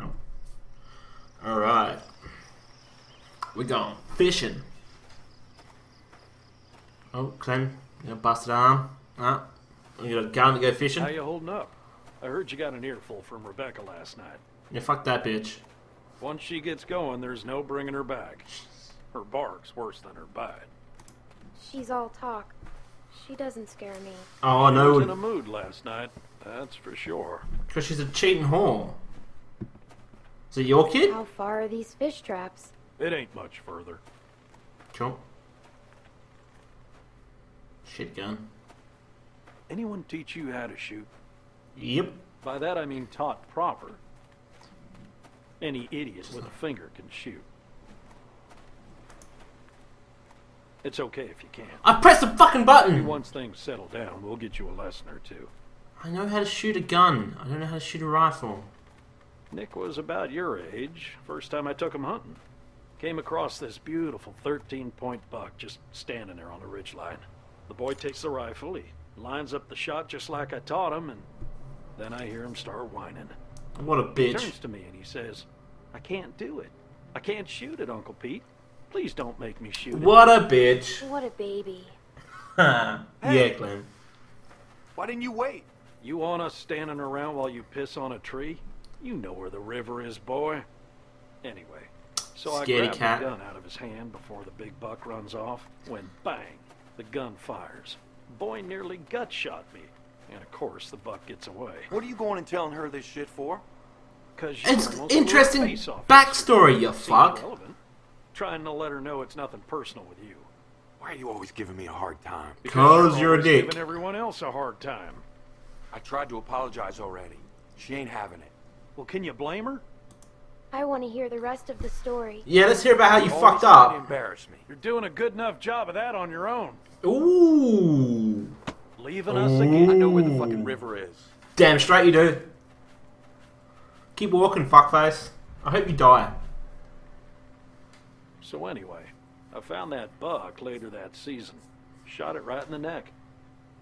Oh. Alright. We're going fishing. Oh, Clem, you got a busted arm. Ah, you got a gun to go fishing? How you holding up? I heard you got an earful from Rebecca last night. Yeah, fuck that bitch. Once she gets going, there's no bringing her back. Her bark's worse than her bite. She's all talk. She doesn't scare me. Oh, I know. She was in a mood last night, that's for sure. Because she's a cheating whore. Is it your kid? How far are these fish traps? It ain't much further. Cool. Shit gun. Anyone teach you how to shoot? Yep. By that I mean taught proper. Any idiot with a finger can shoot. It's okay if you can't. I pressed the fucking Maybe button! once things settle down, we'll get you a lesson or two. I know how to shoot a gun. I don't know how to shoot a rifle. Nick was about your age, first time I took him hunting. Came across this beautiful 13 point buck just standing there on the ridge line. The boy takes the rifle, he lines up the shot just like I taught him, and then I hear him start whining. What a He bitch. turns to me and he says, I can't do it. I can't shoot it, Uncle Pete. Please don't make me shoot it. What a bitch. What a baby. yeah, Clem. Why didn't you wait? You want us standing around while you piss on a tree? You know where the river is, boy. Anyway, so I Scaredy grabbed cat. the gun out of his hand before the big buck runs off, when bang, the gun fires. Boy nearly gut shot me. And of course, the buck gets away. What are you going and telling her this shit for? Cause It's almost blew her interesting face off. backstory, you fuck. relevant. Trying to let her know it's nothing personal with you. Why are you always giving me a hard time? Cause you're a dick. Giving everyone else a hard time. I tried to apologize already. She ain't having it. Well, can you blame her? I want to hear the rest of the story. Yeah, let's hear about how you always fucked up. embarrass me. You're doing a good enough job of that on your own. Ooh. Leaving us again. I know where the fucking river is. Damn straight you do. Keep walking, fuckface. I hope you die. So anyway, I found that buck later that season. Shot it right in the neck.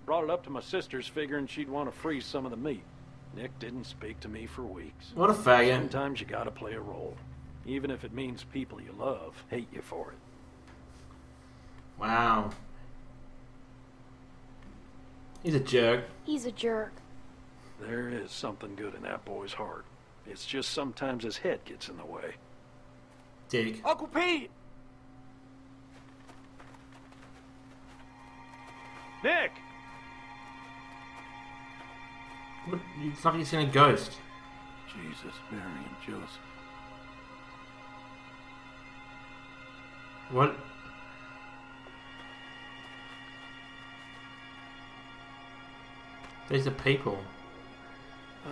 Brought it up to my sister's figuring she'd want to freeze some of the meat. Nick didn't speak to me for weeks. What a faggot. Sometimes you gotta play a role. Even if it means people you love hate you for it. Wow. He's a jerk. He's a jerk. There is something good in that boy's heart. It's just sometimes his head gets in the way. Dick. Uncle Pete! Nick! It's like he's seen a ghost. Jesus, Mary and Joseph. What? These are people.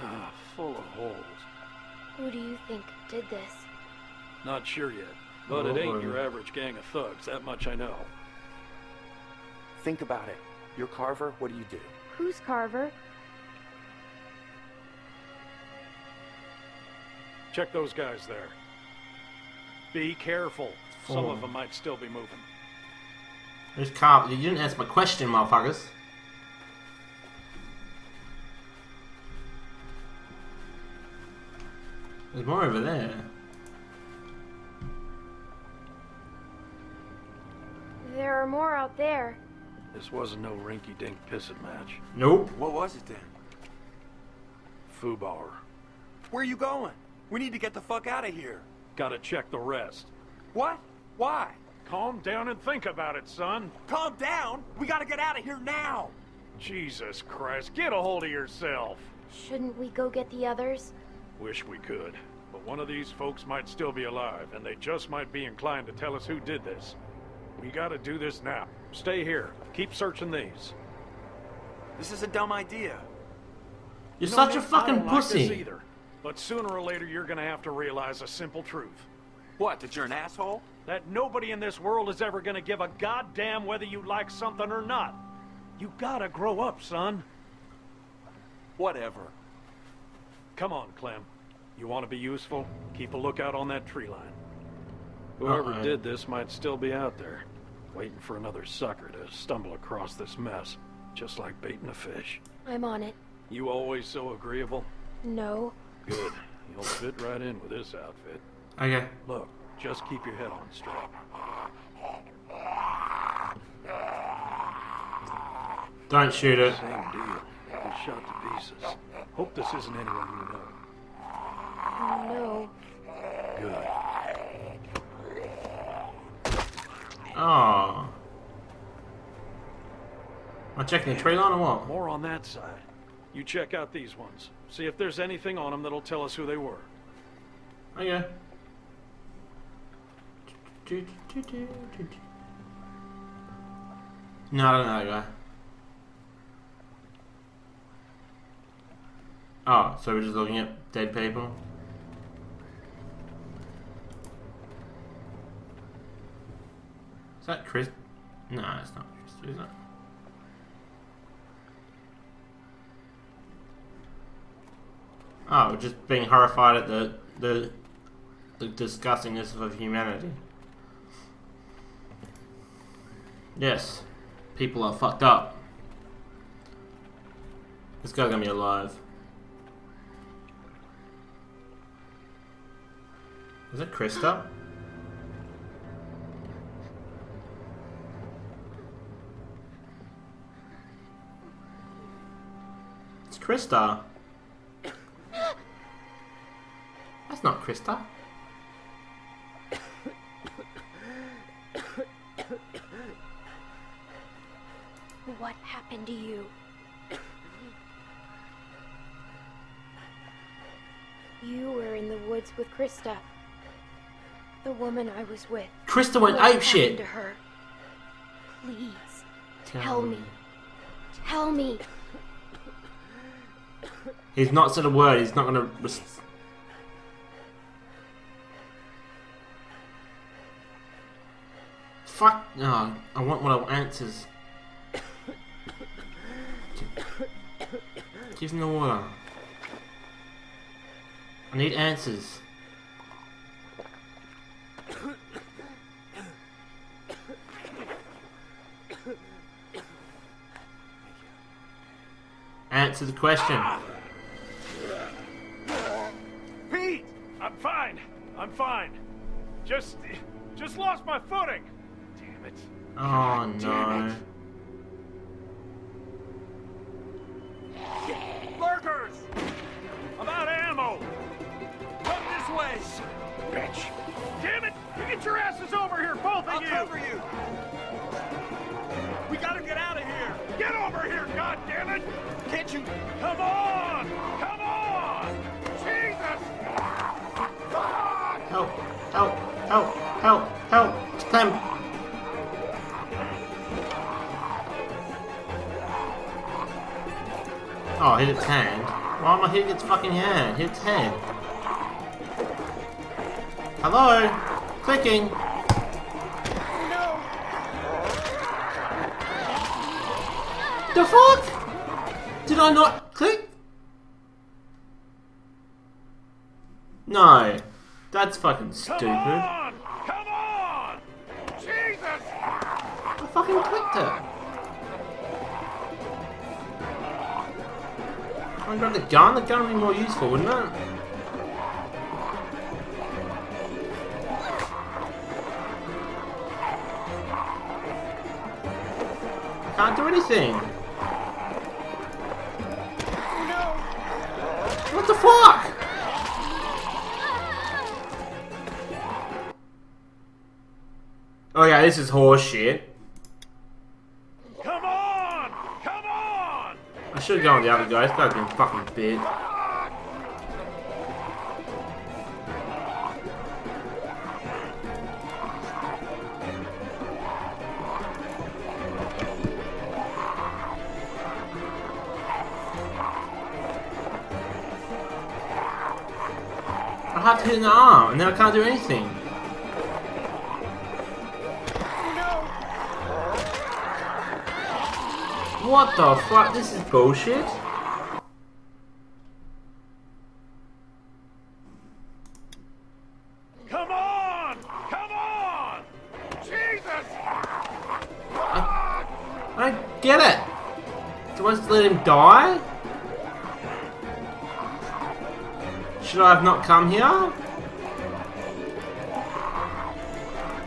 Ah, full of holes. Who do you think did this? Not sure yet, but it ain't your average gang of thugs, that much I know. Think about it. You're Carver, what do you do? Who's Carver? Check those guys there. Be careful. Some of them might still be moving. There's car. You didn't answer my question, motherfuckers. There's more over there. There are more out there. This wasn't no rinky-dink pissing match. Nope. What was it then? Fubauer. Where are you going? We need to get the fuck out of here. Gotta check the rest. What? Why? Calm down and think about it, son. Calm down. We gotta get out of here now. Jesus Christ, get a hold of yourself. Shouldn't we go get the others? Wish we could. But one of these folks might still be alive, and they just might be inclined to tell us who did this. We gotta do this now. Stay here. Keep searching these. This is a dumb idea. You're You know, such a Nick, I fucking don't like this pussy. either. But sooner or later, you're gonna have to realize a simple truth. What, that you're an asshole? That nobody in this world is ever gonna give a goddamn whether you like something or not. You gotta grow up, son. Whatever. Come on, Clem. You want to be useful? Keep a lookout on that tree line. Whoever Uh-oh. did this might still be out there, waiting for another sucker to stumble across this mess, just like baiting a fish. I'm on it. You always so agreeable? No. Good. You'll fit right in with this outfit. Okay. Look, just keep your head on straight. Don't shoot it. Same deal. Get shot to pieces. Hope this isn't anyone you know. No. Good. Oh. Am I checking the tree line or what? More on that side. You check out these ones. See if there's anything on them that'll tell us who they were. Oh, okay. No, I don't know that guy. Oh, so we're just looking at dead people? Is that Chris? No, it's not Chris, is it? Oh, just being horrified at the the the disgustingness of humanity. Yes, people are fucked up. This guy's gonna be alive. Is it Christa? It's Christa. That's not Christa. What happened to you? You were in the woods with Christa. The woman I was with. Christa went ape shit. to her? Please, tell me. Tell me. He's not said a word. He's not gonna. Res- Fuck. No, I want one answers. Give me the water. I need answers. Answer the question. Ah! Pete! I'm fine. I'm fine. Just, just lost my footing. Damn it. Oh damn no. it. Lurkers! I'm out of ammo. Come this way. Bitch. Damn it! You get your asses over here, both of I'll you! cover you. We gotta get out of here! Get over here, God damn it! Can't you? Come on! Come on! Jesus! Help! Help! Help! Help! Hand. Why am I hitting its fucking hand? Hit its hand. Hello? Clicking! The fuck? Did I not click? No. That's fucking stupid. Come on! Come on! Jesus! I fucking clicked it. I got the gun. The gun would be more useful, wouldn't it? I can't do anything. What the fuck? Oh yeah, this is horse shit. Come on! Come on! I should have gone with the other guy. This guy's been fucking bit. I have to hit an arm, and then I can't do anything. What the fuck? This is bullshit. Come on! Come on! Jesus! I don't get it. Do I just let him die? Should I have not come here?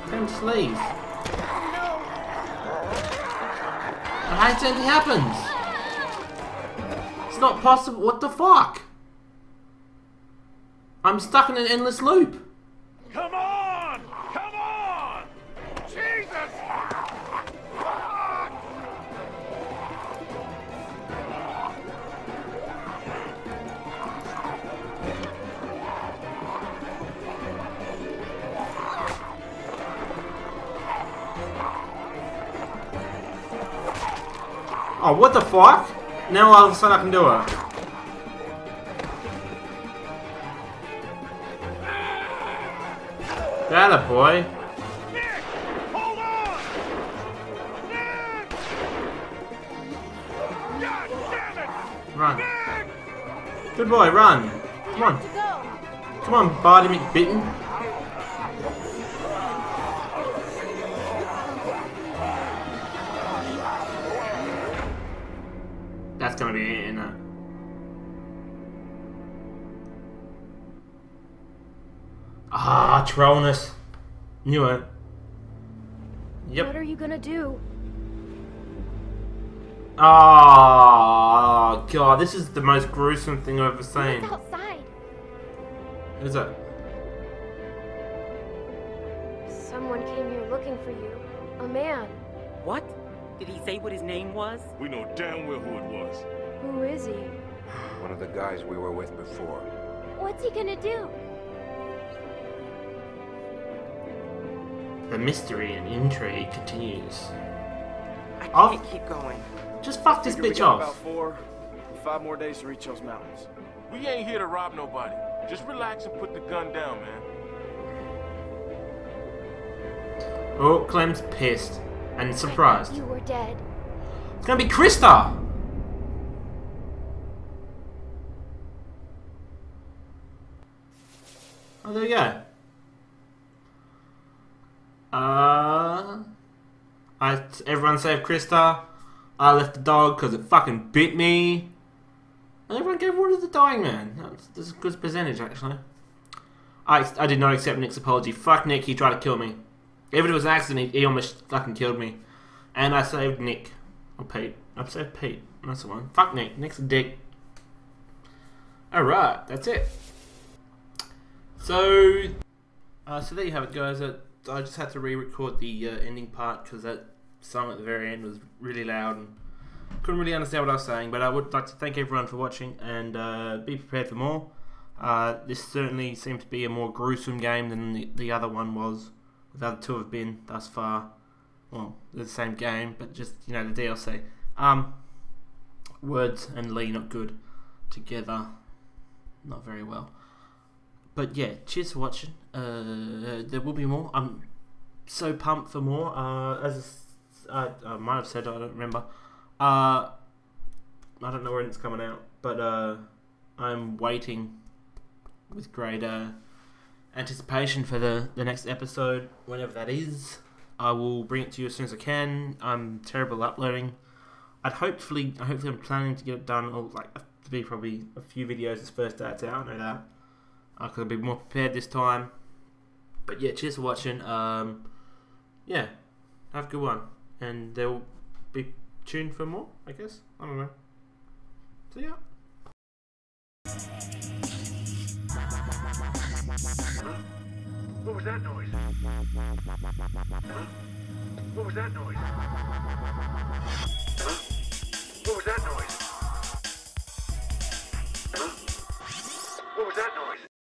Don't just leave. Hate anything happens. It's not possible. What the fuck? I'm stuck in an endless loop. Oh, what the fuck? Now all of a sudden I can do it. That a boy. Run. Good boy, run. Come on. Come on, Barty McBitten. That's gonna be it, isn't it? Ah, trolling us. Knew it. What are you gonna do? Oh, God, this is the most gruesome thing I've ever seen. Look outside. Is it? Someone came here looking for you. A man. What? Did he say what his name was? We know damn well who it was. Who is he? One of the guys we were with before. What's he gonna do? The mystery and intrigue continues. I Off. can't keep going. Just fuck this Figure we bitch got About four, five more days to reach those mountains. We ain't here to rob nobody. Just relax and put the gun down, man. Oh, Clem's pissed and surprised. You were dead. It's gonna be Christa! Oh, there we go. Uh, I everyone saved Christa. I left the dog because it fucking bit me. And everyone gave water to the dying man. That's, that's a good percentage, actually. I, I did not accept Nick's apology. Fuck Nick, he tried to kill me. If it was an accident, he, almost fucking killed me. And I saved Nick. Or Pete. I saved Pete. That's the one. Fuck Nick. Nick's a dick. Alright, that's it. So, uh, so there you have it, guys. Uh, I just had to re-record the uh, ending part because that song at the very end was really loud and couldn't really understand what I was saying. But I would like to thank everyone for watching and uh, be prepared for more. Uh, this certainly seems to be a more gruesome game than the, the other one was. The other two have been thus far. Well, the same game, but just you know the DLC. Um, words and Lee not good together, not very well. But yeah, cheers for watching. Uh, there will be more. I'm so pumped for more. Uh, as I, I might have said, I don't remember. Uh, I don't know when it's coming out, but uh, I'm waiting with great uh, anticipation for the, the next episode, whenever that is. I will bring it to you as soon as I can. I'm terrible at uploading. I'd hopefully, hopefully, I'm planning to get it done. Or like to be probably a few videos this first day it's out. I know that. I could be more prepared this time. But yeah, cheers for watching. Um, yeah, have a good one, and they'll be tuned for more. I guess I don't know. So Huh? What was that noise? Huh? What was that noise? Huh? What was that noise?